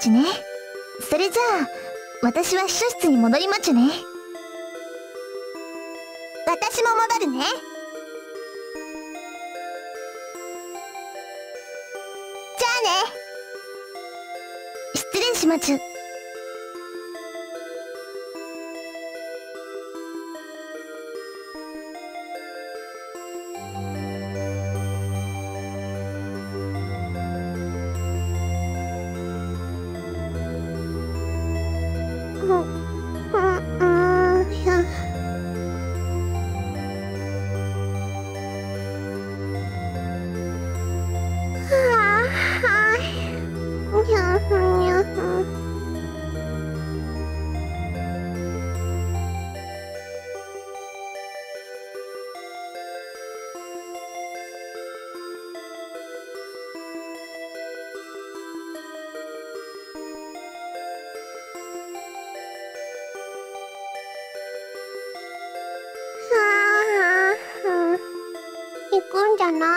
ちね。それじゃあ私は秘書室に戻りまちゅね。私も戻るね。じゃあね。失礼しまちゅ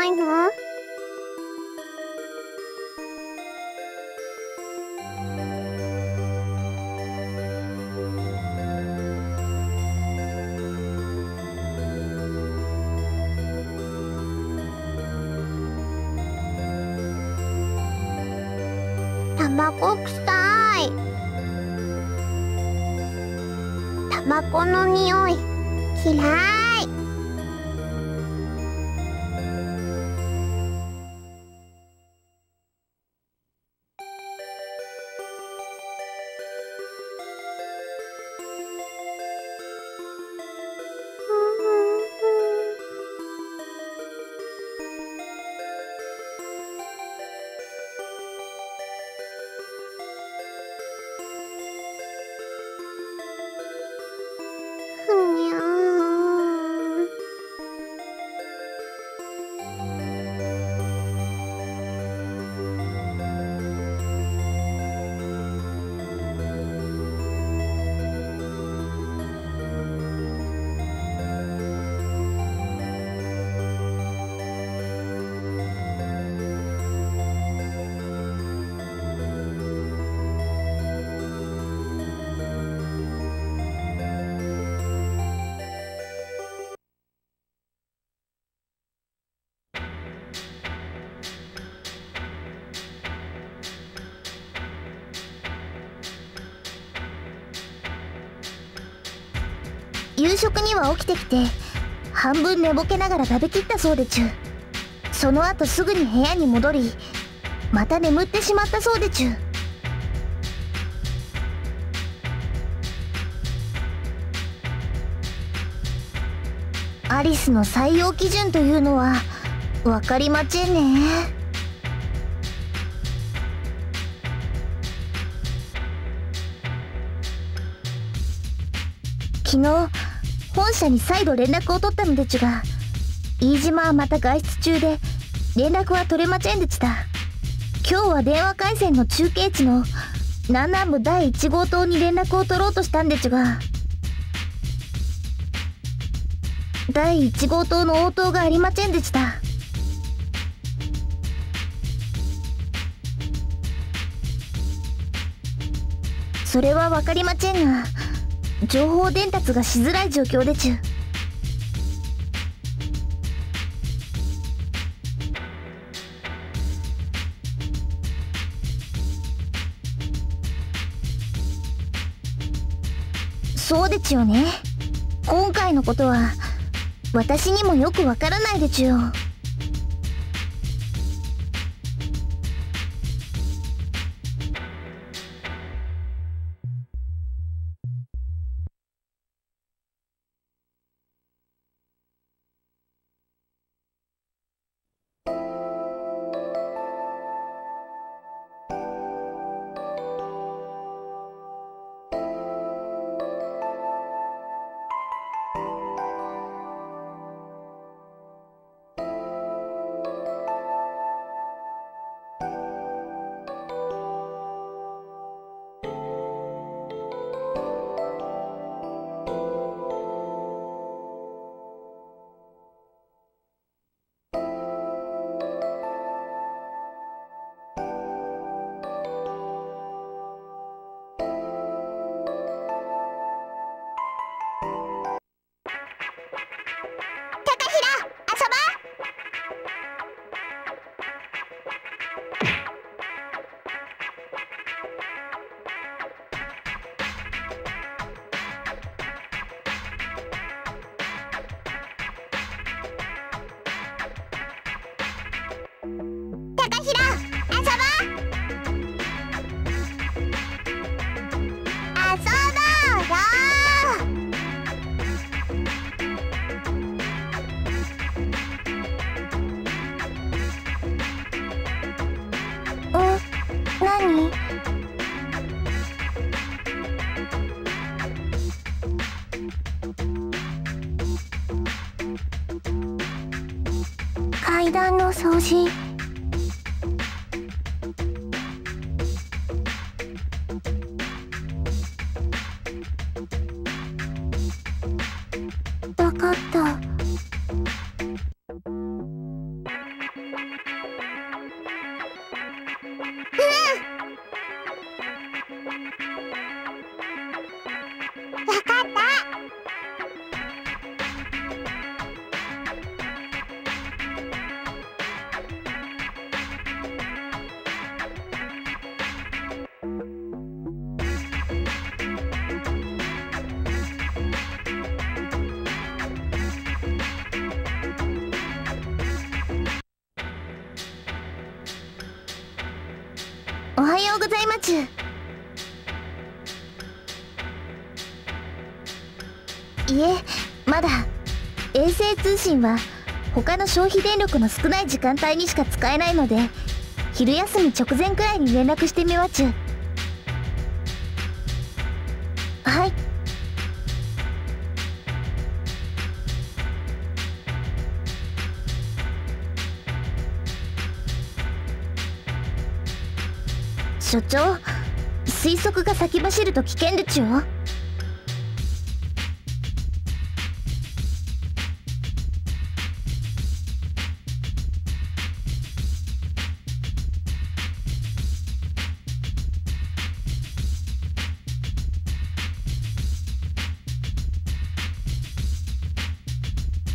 ないの？タバコ臭い。タバコの匂い嫌い。夕食には起きてきて半分寝ぼけながら食べきったそうでちゅその後すぐに部屋に戻りまた眠ってしまったそうでちゅアリスの採用基準というのは分かりまちんね。昨日本社に再度連絡を取ったのでちゅが飯島はまた外出中で連絡は取れまちぇんでちた。今日は電話回線の中継地の南南部第1号棟に連絡を取ろうとしたんでちゅが第1号棟の応答がありまちぇんでちた。それは分かりまちぇんが情報伝達がしづらい状況でちゅ。そうでちゅよね。今回のことは私にもよくわからないでちゅよ。階段の掃除ございます。いえまだ衛星通信は他の消費電力の少ない時間帯にしか使えないので昼休み直前くらいに連絡してみまちゅ。所長推測が先走ると危険でちゅよ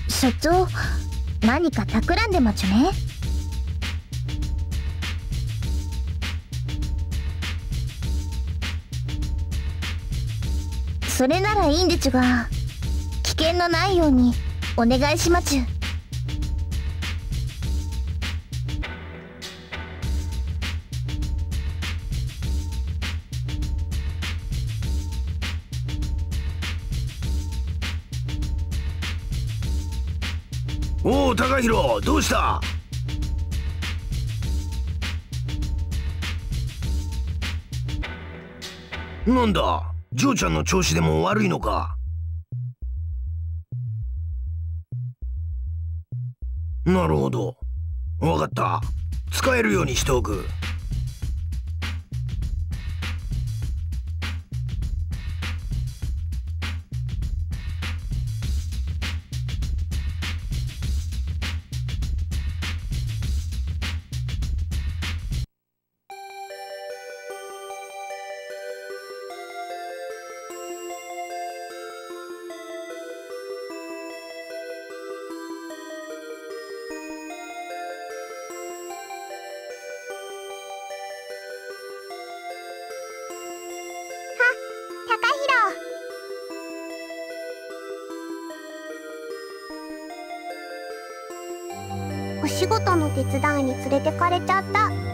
所長何か企んでまちゅね？それならいいんでちゅが危険のないようにお願いしまちゅおお高弘どうした？なんだ？嬢ちゃんの調子でも悪いのか？なるほど。わかった。使えるようにしておく。仕事の手伝いに連れてかれちゃった。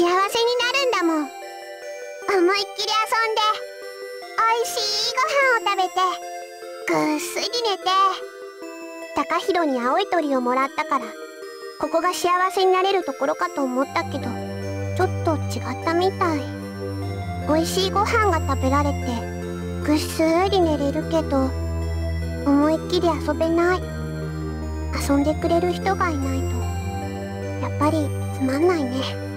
幸せになるんだもん。思いっきり遊んでおいしいご飯を食べてぐっすり寝て高弘に青い鳥をもらったからここが幸せになれるところかと思ったけどちょっと違ったみたい。美味しいご飯が食べられてぐっすり寝れるけど思いっきり遊べない。遊んでくれる人がいないとやっぱりつまんないね。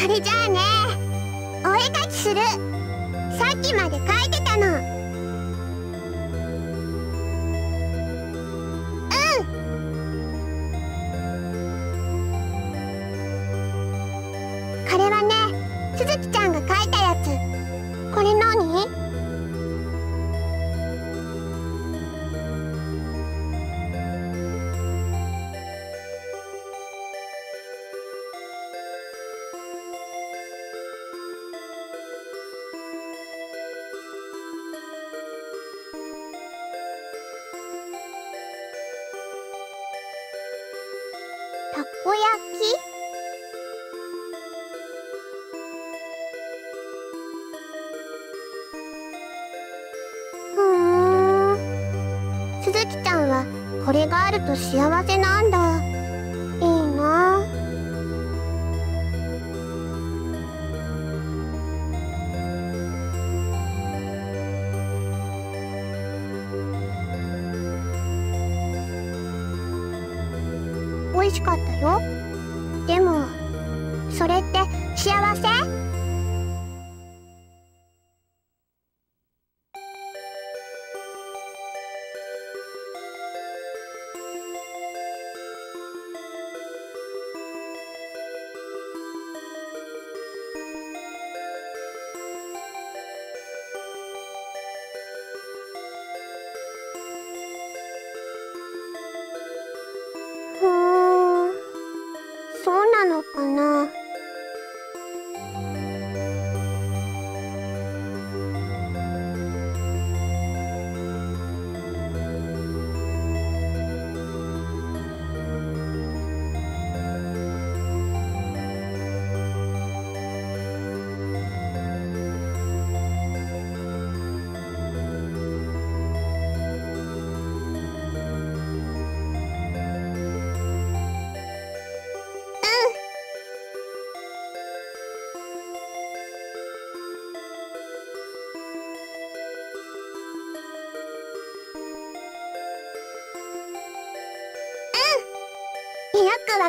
それじゃあね。お絵かきする。さっきまで描いてたの。おやき？それっ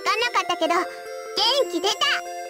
かんなかったけど元気出た。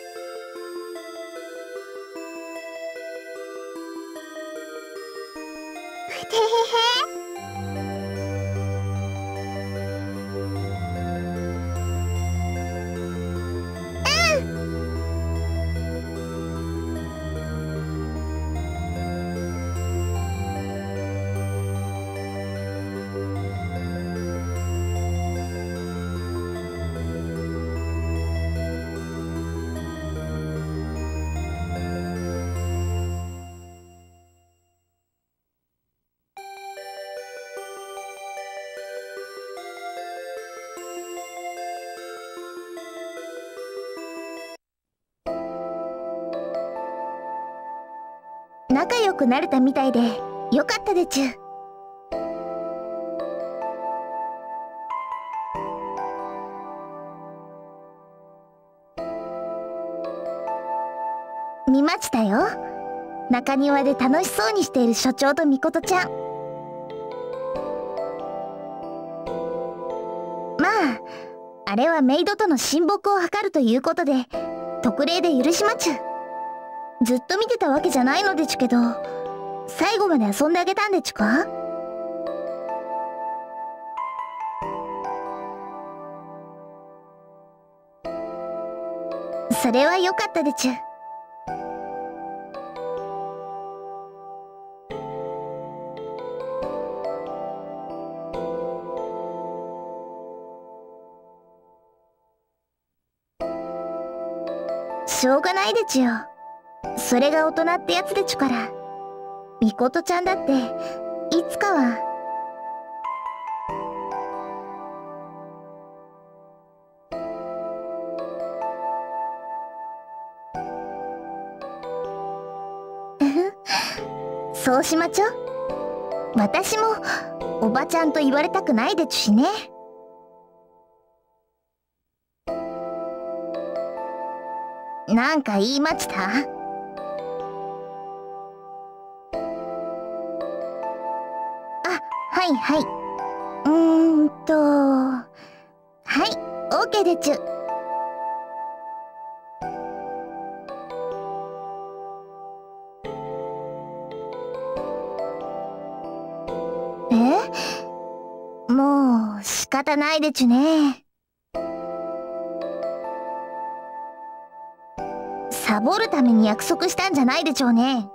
仲良くなれたみたいでよかったでちゅ見ましたよ。中庭で楽しそうにしている所長とみことちゃん。まああれはメイドとの親睦を図るということで特例で許しまちゅずっと見てたわけじゃないのでちゅけど最後まで遊んであげたんでちゅか？それは良かったでちゅ。しょうがないでちゅよ。それが大人ってやつでちゅから。みことちゃんだっていつかは。そうしまちょ。私もおばちゃんと言われたくないでちゅしね。なんか言いました？はい。うーんと、はい、OK でちゅ。え？もう仕方ないでちゅね。サボるために約束したんじゃないでちょうね。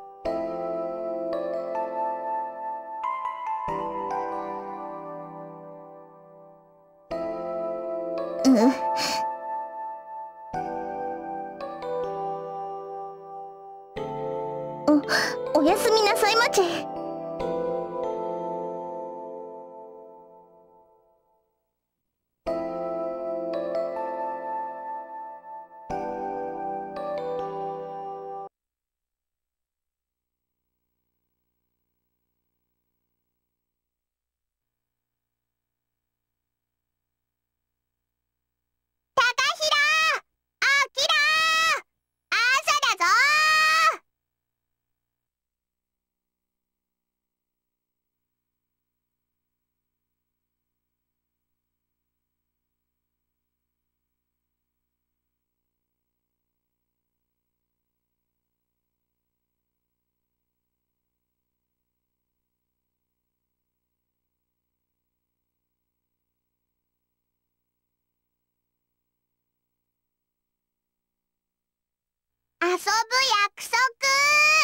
遊ぶ約束。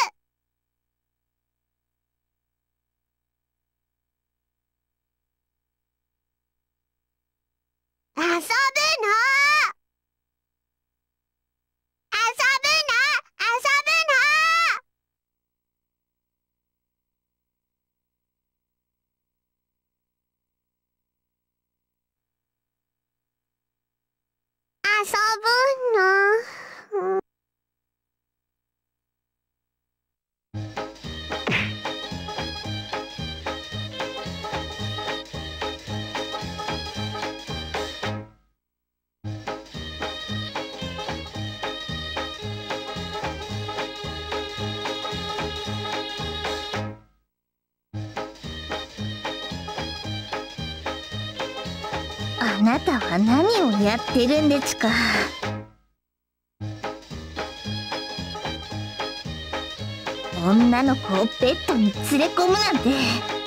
なたは何をやってるんですか？女の子をベッドに連れ込むなんて。